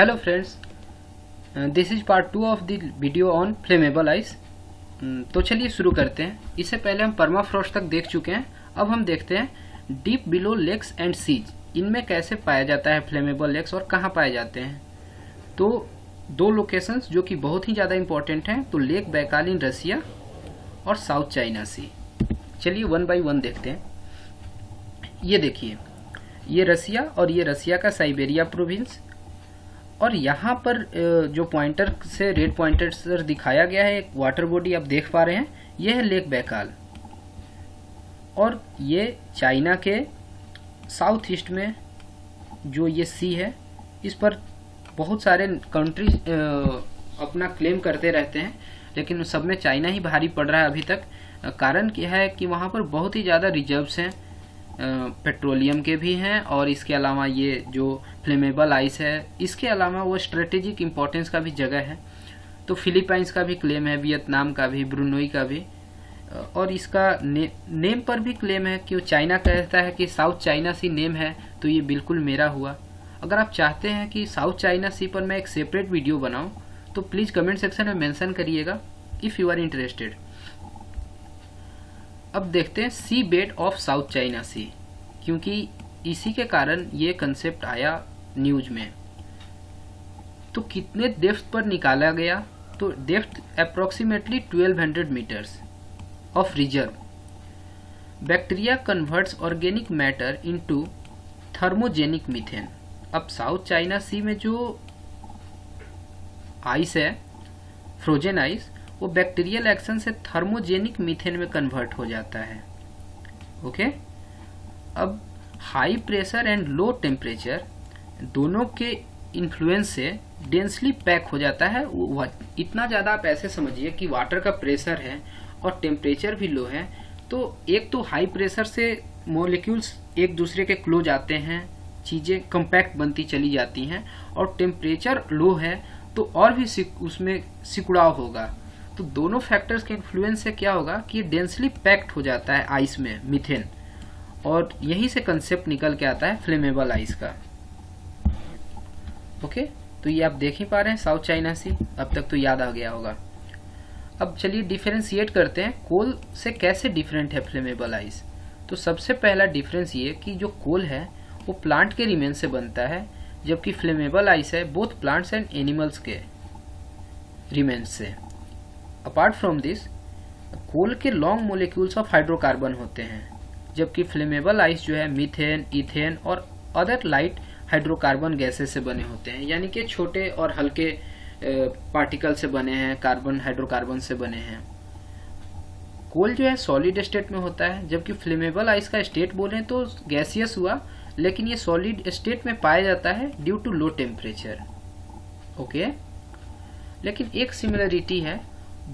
hello friends uh, this is part two of the video on flammable ice तो चलिए शुरू करते हैं। इससे पहले हम परमाफ्रॉस्ट तक देख चुके हैं। अब हम देखते हैं deep below lakes and seas इनमें कैसे पाया जाता है फ्लेमेबल लेक्स और कहाँ पाए जाते हैं। तो दो लोकेशंस जो कि बहुत ही ज़्यादा इंपॉर्टेंट हैं तो लेक बैकाल इन रसिया और साउथ चाइना सी चलिए वन बाय वन देखते हैं। ये देखिए ये रसिया और ये रसिया का साइबेरिया प्रोविंस और यहाँ पर जो पॉइंटर से रेड पॉइंटर से दिखाया गया है, एक वाटर बॉडी आप देख पा रहे हैं यह है लेक बैकाल और ये चाइना के साउथ ईस्ट में जो ये सी है, इस पर बहुत सारे कंट्री अपना क्लेम करते रहते हैं, लेकिन सब में चाइना ही भारी पड़ रहा है अभी तक। कारण क्या है कि वहाँ पर बहुत ही ज़्यादा रिजर्व्स हैं पेट्रोलियम के भी हैं और इसके अलावा ये जो फ्लेमेबल आइस है इसके अलावा वो स्ट्रेटेजिक इम्पोर्टेंस का भी जगह है। तो फिलीपाइंस का भी क्लेम है वियतनाम का भी ब्रुनोई का भी। और इसका ने, नेम पर भी क्लेम है कि चाइना कहता है कि साउथ चाइना सी नेम है तो ये बिल्कुल मेरा हुआ। अगर आप चाहते हैं कि साउथ चाइना सी पर मैं एक सेपरेट वीडियो बनाऊँ तो प्लीज़ कमेंट सेक्शन में मेंशन करिएगा इफ़ यू आर इंटरेस्टेड अब देखते हैं sea bed of South China Sea क्योंकि इसी के कारण ये कंसेप्ट आया न्यूज़ में। तो कितने डेप्थ पर निकाला गया? तो depth approximately 1200 metres of reserve bacteria converts organic matter into thermogenic methane अब साउथ चाइना सी में जो आइस है फ्रोजन आइस वो बैक्टीरियल एक्शन से थर्मोजेनिक मीथेन में कन्वर्ट हो जाता है। ओके? अब high pressure and low temperature दोनों के इन्फ्लुएंस से डेंसली पैक हो जाता है। इतना ज़्यादा आप ऐसे समझिए कि वाटर का प्रेशर है और टेम्परेचर भी लो है तो एक तो हाई प्रेशर से मोलिक्यूल्स एक दूसरे के क्लोज आते हैं, चीज़ें कंपैक्ट बनती चली जाती हैं और टेम्परेचर लो है तो और भी उसमें सिकुड़ाव होगा। तो दोनों फैक्टर्स के इन्फ्लुएंस से क्या होगा कि डेंसली पैक्ड हो जाता है आइस में मिथेन और यहीं से कंसेप्ट निकल के आता है फ्लेमेबल आइस का. ओके तो ये आप देख ही पा रहे हैं साउथ चाइना सी अब तक तो याद आ गया होगा. अब चलिए डिफ्रेंशिएट करते हैं कोल से कैसे डिफरेंट है फ्लेमेबल आइस तो सबसे पहला डिफरेंस ये कि जो कोल है, वो प्लांट के रिमेन से बनता है, जबकि फ्लेमेबल आइस है बोथ प्लांट्स एंड एनिमल्स के रिमेन्स से. अपार्ट फ्रॉम दिस कोल के लॉन्ग मोलिक्यूल्स ऑफ़ हाइड्रोकार्बन होते हैं, जबकि फ्लेमेबल आइस जो है मीथेन इथेन और अदर लाइट हाइड्रोकार्बन गैसेस से बने होते हैं, यानी कि छोटे और हल्के पार्टिकल से बने हैं कार्बन हाइड्रोकार्बन से बने हैं। कोल जो है सॉलिड स्टेट में होता है, जबकि फ्लेमेबल आइस का स्टेट बोले तो गैसियस हुआ, लेकिन ये सॉलिड स्टेट में पाया जाता है due to low temperature okay लेकिन एक सिमिलरिटी है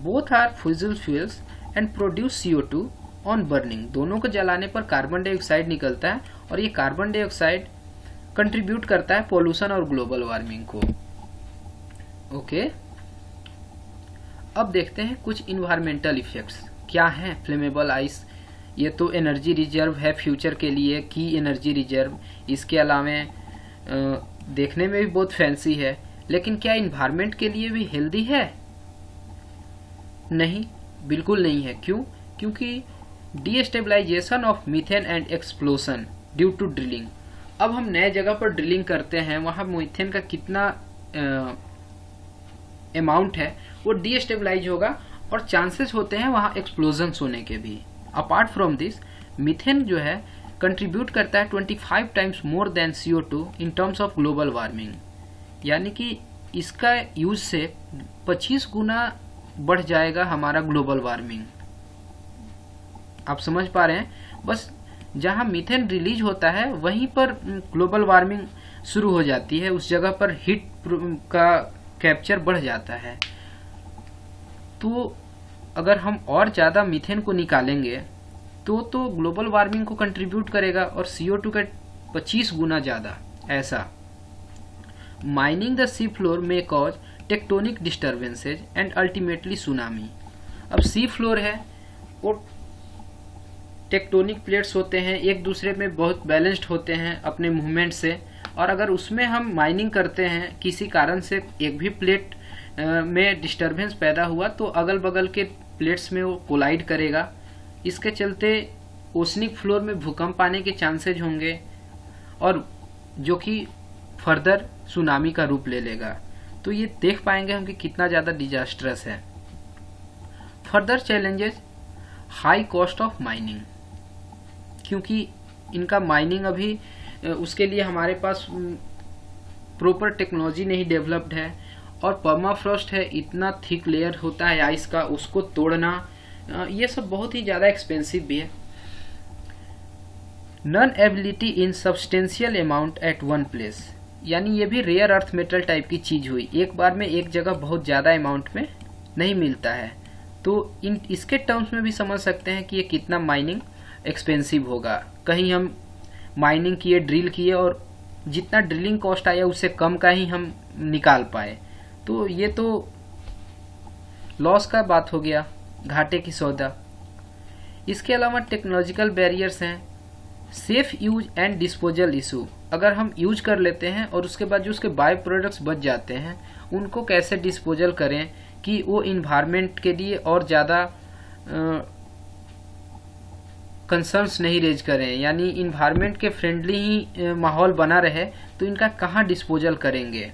both are fossil fuels and produce CO2 on burning दोनों को जलाने पर कार्बन डाइऑक्साइड निकलता है और ये कार्बन डाइऑक्साइड कंट्रीब्यूट करता है पोल्यूशन और ग्लोबल वार्मिंग को। Okay okay. अब देखते हैं कुछ इन्वायरमेंटल इफेक्ट्स क्या है फ्लेमेबल आइस ये तो एनर्जी रिज़र्व है फ्यूचर के लिए की एनर्जी रिज़र्व इसके अलावा देखने में भी बहुत फैंसी है। लेकिन क्या इन्वायरमेंट के लिए भी हेल्दी है? नहीं, बिल्कुल नहीं है। क्यों? क्योंकि destabilisation of methane and explosion due to drilling अब हम नए जगह पर ड्रिलिंग करते हैं, वहाँ मीथेन का कितना अमाउंट है, वो डीस्टेबलाइज होगा और चांसेस होते हैं वहाँ एक्सप्लोजन होने के भी। अपार्ट फ्रॉम दिस मिथेन जो है कंट्रीब्यूट करता है 25 times more than CO two in terms of global warming यानी कि इसका यूज़ से 25 गुना बढ़ जाएगा हमारा ग्लोबल वार्मिंग। आप समझ पा रहे हैं? बस जहाँ मीथेन रिलीज़ होता है, वहीं पर ग्लोबल वार्मिंग शुरू हो जाती है। उस जगह पर हीट का कैप्चर बढ़ जाता है। तो अगर हम और ज़्यादा मीथेन को निकालेंगे तो तो ग्लोबल वार्मिंग को कंट्रीब्यूट करेगा और CO2 का 25 गुना ज़्यादा। ऐसा। माइनिंग द सी फ्लोर में cause tectonic disturbances and ultimately tsunami. अब सी फ्लोर है वो टेक्टोनिक प्लेट्स होते हैं, एक दूसरे में बहुत बैलेंस्ड होते हैं अपने मूवमेंट से। और अगर उसमें हम माइनिंग करते हैं, किसी कारण से एक भी प्लेट में डिस्टरबेंस पैदा हुआ तो अगल बगल के प्लेट्स में वो कोलाइड करेगा। इसके चलते ओसनिक फ्लोर में भूकंप आने के चांसेज होंगे और जो कि फर्दर सुनामी का रूप ले लेगा। तो ये देख पाएँगे हम कि कितना ज़्यादा डिजास्टरस है। Further challenges high cost of mining क्योंकि इनका माइनिंग अभी उसके लिए हमारे पास प्रॉपर टेक्नोलॉजी नहीं डेवलप्ड है और पर्माफ्रॉस्ट है, इतना थिक लेयर होता है आइस का, उसको तोड़ना ये सब बहुत ही ज़्यादा एक्सपेंसिव भी है। Non ability in substantial amount at one place यानी ये भी रेयर अर्थ मेटल टाइप की चीज़ हुई। एक बार में एक जगह बहुत ज़्यादा अमाउंट में नहीं मिलता है। तो इन, इसके टर्म्स में भी समझ सकते हैं कि ये कितना माइनिंग एक्सपेंसिव होगा। कहीं हम माइनिंग किए ड्रिल किए और जितना ड्रिलिंग कॉस्ट आया उससे कम का ही हम निकाल पाए। तो ये तो लॉस का बात हो गया, घाटे की सौदा। इसके अलावा टेक्नोलॉजिकल बैरियर्स हैं। Safe use and disposal issue अगर हम यूज़ कर लेते हैं और उसके बाद जो उसके बाय प्रोडक्ट्स बच जाते हैं, उनको कैसे डिस्पोजल करें कि वो इन्वायरमेंट के लिए और ज़्यादा कंसर्न्स नहीं रेज करें? यानी इन्वायरमेंट के फ्रेंडली ही माहौल बना रहे तो इनका कहाँ डिस्पोजल करेंगे?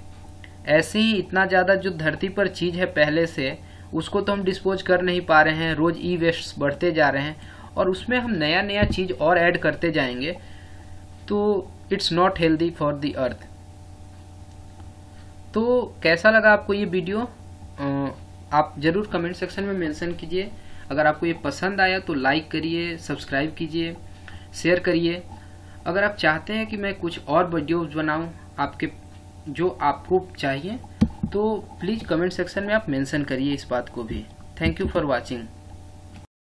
ऐसे ही इतना ज़्यादा जो धरती पर चीज़ है पहले से, उसको तो हम डिस्पोज कर नहीं पा रहे हैं, रोज ई वेस्ट बढ़ते जा रहे हैं, और उसमें हम नया नया चीज़ और ऐड करते जाएँगे तो it's not healthy for the earth. तो कैसा लगा आपको ये वीडियो? आप ज़रूर कमेंट सेक्शन में मेंशन कीजिए। अगर आपको ये पसंद आया तो लाइक करिए, सब्सक्राइब कीजिए, शेयर करिए। अगर आप चाहते हैं कि मैं कुछ और वीडियोस बनाऊँ आपके, जो आपको चाहिए तो प्लीज़ कमेंट सेक्शन में आप मेंशन करिए इस बात को भी। Thank you for watching.